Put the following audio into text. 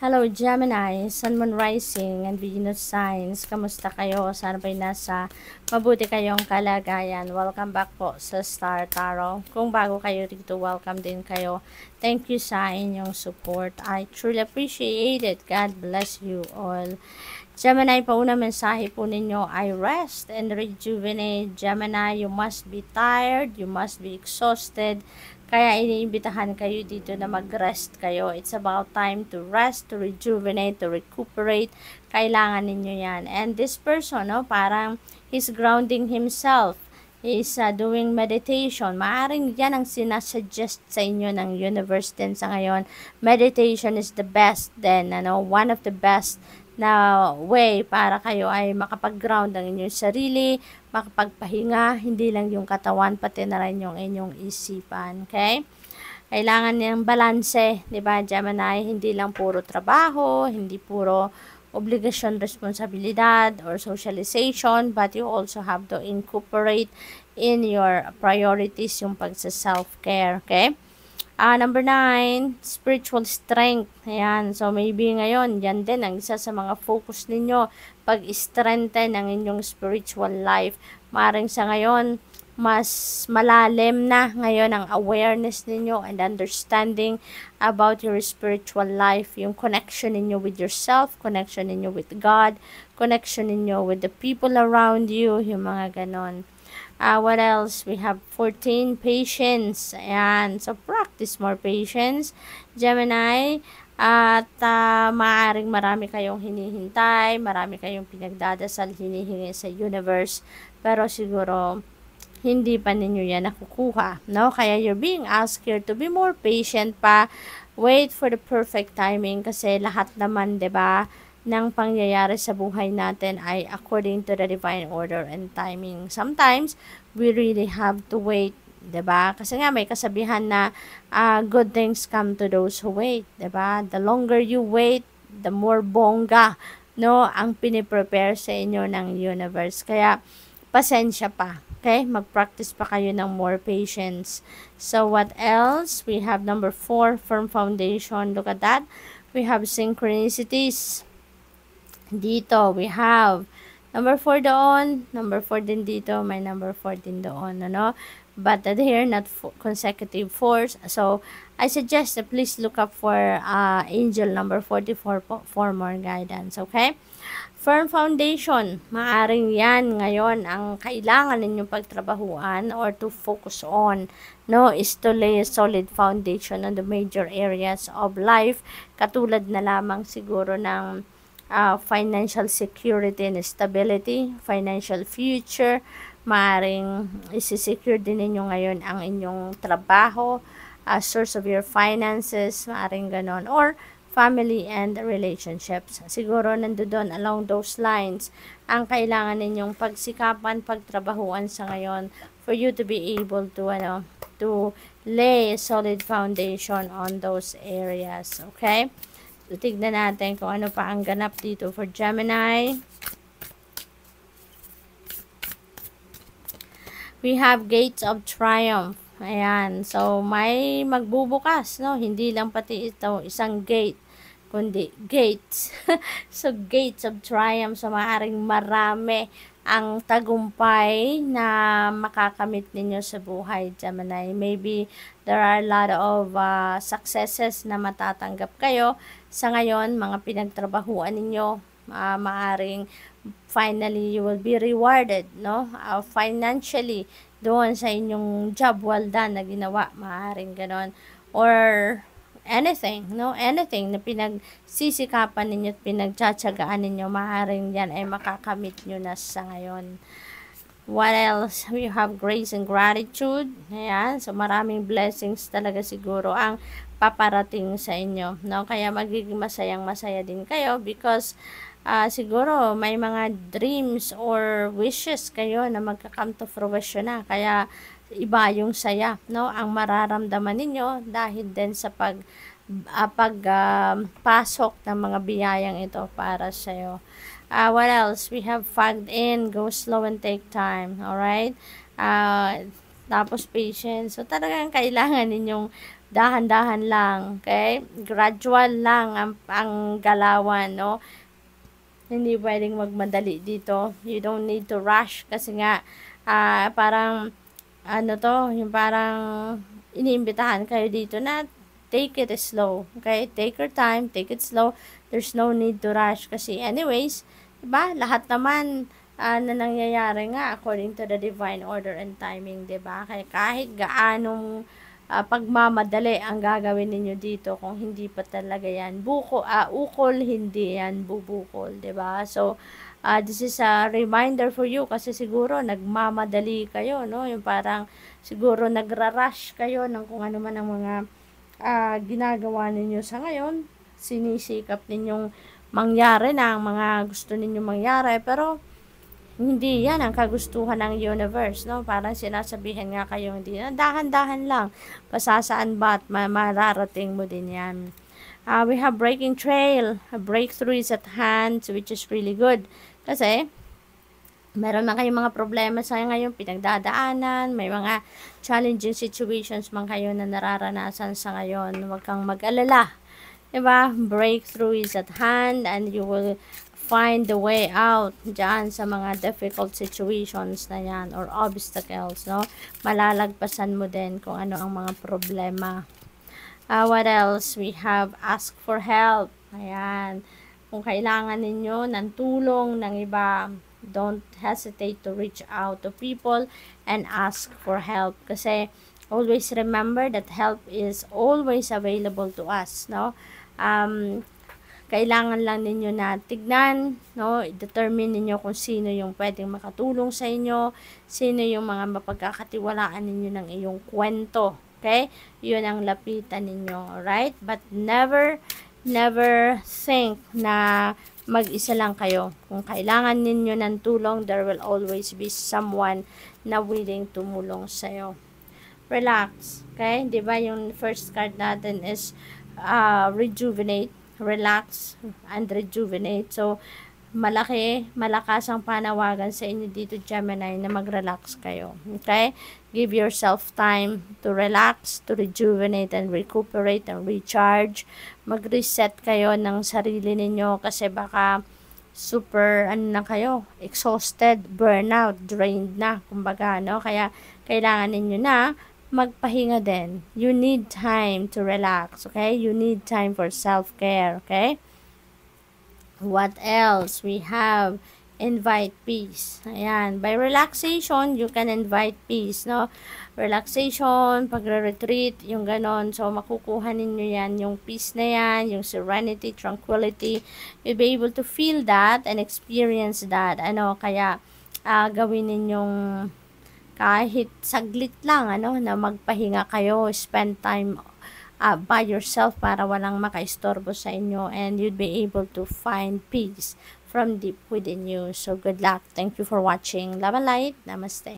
Hello Gemini, Sun, Moon Rising, and Venus Signs. Kamusta kayo? Sana ba'y nasa mabuti kayong kalagayan? Welcome back po sa Star Tarot. Kung bago kayo dito, welcome din kayo. Thank you sa inyong support. I truly appreciate it. God bless you all. Gemini, pauna mensahe po ninyo ay rest and rejuvenate. Gemini, you must be tired, you must be exhausted, kaya iniimbitahan kayo dito na mag-rest kayo. It's about time to rest, to rejuvenate, to recuperate. Kailangan ninyo yan. And this person, no, parang he's grounding himself. He's uh, doing meditation. Maaring yan ang sinasuggest sa inyo ng universe din sa ngayon. Meditation is the best then, ano, one of the best na way para kayo ay makapag-ground ang inyong sarili, makapagpahinga, hindi lang yung katawan, pati na rin yung inyong isipan. Okay? Kailangan niyang balanse, di ba, Gemini? Hindi lang puro trabaho, hindi puro obligasyon, responsibilidad, or socialization, but you also have to incorporate in your priorities yung pagsa-self-care, okay? Uh, number nine, spiritual strength. Ayan. So, maybe ngayon, yan din ang isa sa mga focus ninyo. Pag-strengthen ang inyong spiritual life. Maring sa ngayon, mas malalim na ngayon ang awareness ninyo and understanding about your spiritual life. Yung connection ninyo with yourself, connection ninyo with God, connection ninyo with the people around you, yung mga ganon. Uh, what else? We have 14 patience. Ayan. So, practice more patience. Gemini. At uh, maaaring marami kayong hinihintay, marami kayong pinagdadasal, hinihingi sa universe. Pero siguro, hindi pa ninyo yan nakukuha. No? Kaya you're being asked here to be more patient pa. Wait for the perfect timing kasi lahat naman, ba? ng pangyayari sa buhay natin ay according to the divine order and timing. Sometimes, we really have to wait, 'di ba? Kasi nga may kasabihan na uh, good things come to those who wait, 'di ba? The longer you wait, the more bongga no ang piniprepare sa inyo ng universe. Kaya pasensya pa. Okay? Mag-practice pa kayo ng more patience. So, what else? We have number four, firm foundation. Look at that. We have synchronicities. Dito, we have number 4 doon, number 4 din dito, may number 4 din doon, ano? But here, not consecutive fours. So, I suggest that please look up for uh, angel number 44 po for more guidance, okay? Firm foundation, maaring yan ngayon ang kailangan ninyong pagtrabahuan or to focus on, no, is to lay a solid foundation on the major areas of life, katulad na lamang siguro ng uh, financial security and stability, financial future, maaaring isi-secure din ninyo ngayon ang inyong trabaho, uh, source of your finances, maaaring ganon, or family and relationships. Siguro nandoon along those lines ang kailangan ninyong pagsikapan, pagtrabahuan sa ngayon for you to be able to ano to lay a solid foundation on those areas. Okay? So, tignan natin kung ano pa ang ganap dito for Gemini. We have Gates of Triumph. Ayan. So, may magbubukas, no? Hindi lang pati ito isang gate, kundi gates. so, Gates of Triumph. So, maaaring marami ang tagumpay na makakamit ninyo sa buhay, Gemini. Maybe there are a lot of uh, successes na matatanggap kayo. Sa ngayon, mga pinagtrabahuan ninyo, uh, maaring finally you will be rewarded, no? Uh, financially, doon sa inyong job well done na ginawa, maaring ganon. Or anything, no? Anything na pinagsisikapan ninyo at pinagtsatsagaan ninyo, maaaring yan ay makakamit nyo na sa ngayon. What else? We have grace and gratitude. Ayan. So, maraming blessings talaga siguro ang paparating sa inyo. No? Kaya magiging masayang masaya din kayo because uh, siguro may mga dreams or wishes kayo na magka-come to fruition na. Kaya iba yung saya, no? Ang mararamdaman ninyo dahil din sa pag uh, pag uh, pasok ng mga biyayang ito para sa iyo. Uh, what else? We have fagged in, go slow and take time. All right? Uh, tapos patience. So talagang kailangan ninyong dahan-dahan lang, okay? Gradual lang ang, ang galawan, no? Hindi pwedeng magmadali dito. You don't need to rush kasi nga, uh, parang, ano to, yung parang iniimbitahan kayo dito na take it slow, okay? Take your time, take it slow. There's no need to rush kasi anyways, diba? Lahat naman, uh, na nangyayari nga according to the divine order and timing, 'di ba? Kaya kahit gaanong uh, pagmamadali ang gagawin ninyo dito kung hindi pa talaga 'yan buko uh, ukol hindi 'yan bubukol, 'di ba? So uh, this is a reminder for you kasi siguro nagmamadali kayo, no? Yung parang siguro nagra-rush kayo ng kung ano man ang mga uh, ginagawa ninyo sa ngayon, sinisikap ninyong mangyari na ang mga gusto ninyong mangyari, pero hindi yan ang kagustuhan ng universe, no? Parang sinasabihin nga kayo, hindi na, dahan-dahan lang. Pasasaan ba at mararating mo din yan. Uh, we have breaking trail. A breakthrough is at hand, which is really good. Kasi, meron na kayong mga problema sa ngayon, pinagdadaanan, may mga challenging situations man kayo na nararanasan sa ngayon. Huwag kang mag-alala. Diba? Breakthrough is at hand and you will find the way out dyan sa mga difficult situations na yan or obstacles, no? Malalagpasan mo din kung ano ang mga problema. Uh, what else? We have ask for help. Ayan. Kung kailangan ninyo ng tulong ng iba, don't hesitate to reach out to people and ask for help. Kasi always remember that help is always available to us, no? Um, kailangan lang ninyo na tignan, no? determine ninyo kung sino yung pwedeng makatulong sa inyo, sino yung mga mapagkakatiwalaan ninyo ng iyong kwento. Okay? Yun ang lapitan ninyo. Right? But never, never think na mag-isa lang kayo. Kung kailangan ninyo ng tulong, there will always be someone na willing tumulong sa'yo. Relax. Okay? Di ba yung first card natin is uh, rejuvenate relax and rejuvenate. So, malaki, malakas ang panawagan sa inyo dito Gemini na mag-relax kayo. Okay? Give yourself time to relax, to rejuvenate and recuperate and recharge. Mag-reset kayo ng sarili ninyo kasi baka super ano na kayo, exhausted, burnout, drained na, kumbaga, no? Kaya kailangan ninyo na magpahinga din. You need time to relax, okay? You need time for self-care, okay? What else? We have invite peace. Ayan. By relaxation, you can invite peace, no? Relaxation, pagre-retreat, yung ganon. So, makukuha ninyo yan, yung peace na yan, yung serenity, tranquility. You'll be able to feel that and experience that. Ano, kaya, uh, gawin ninyong kahit saglit lang ano na magpahinga kayo, spend time uh, by yourself para walang makaistorbo sa inyo and you'd be able to find peace from deep within you. So good luck. Thank you for watching. Love and light. Namaste.